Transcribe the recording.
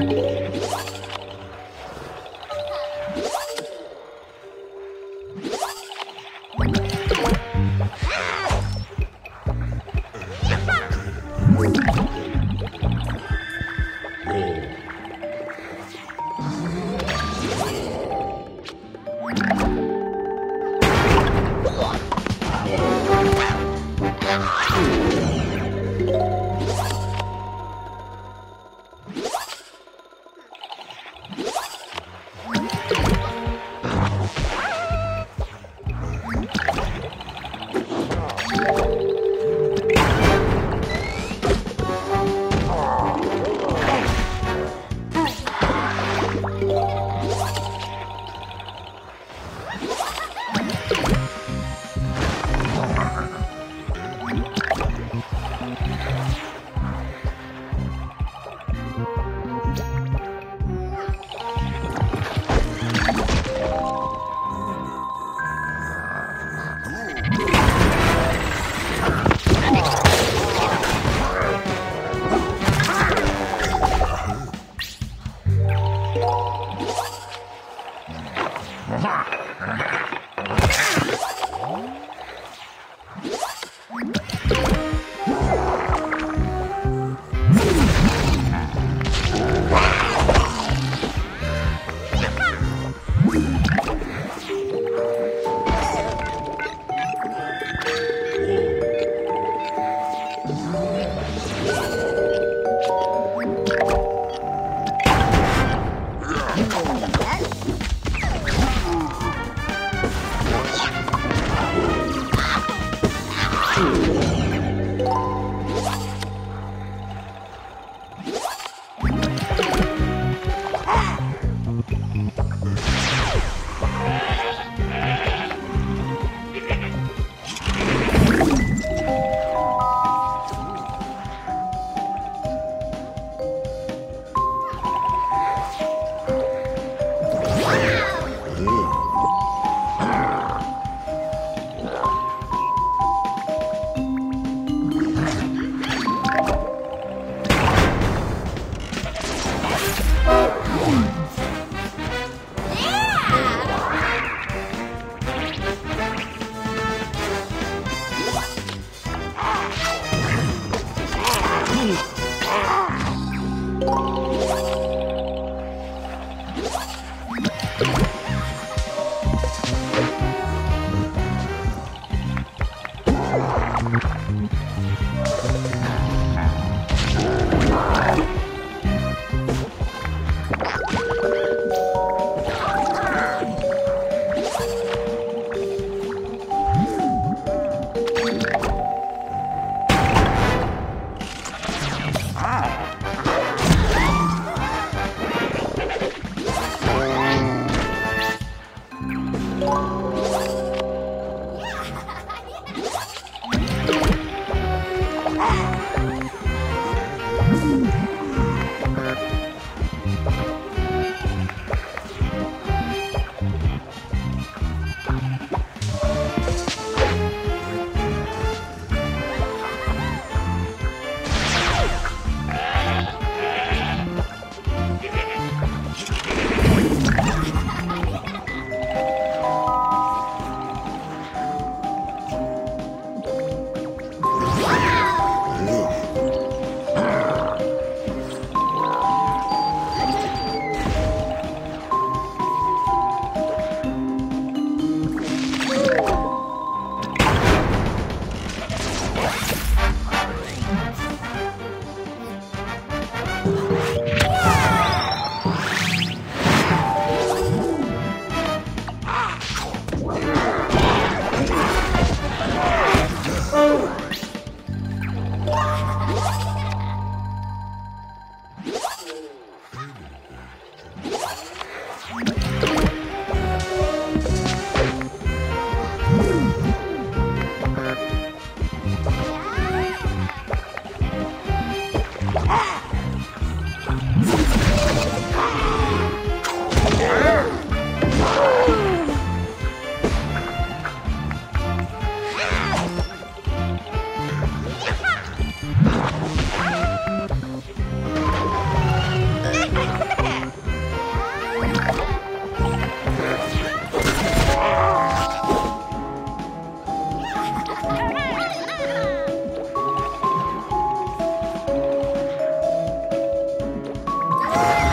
Oh, Yeah.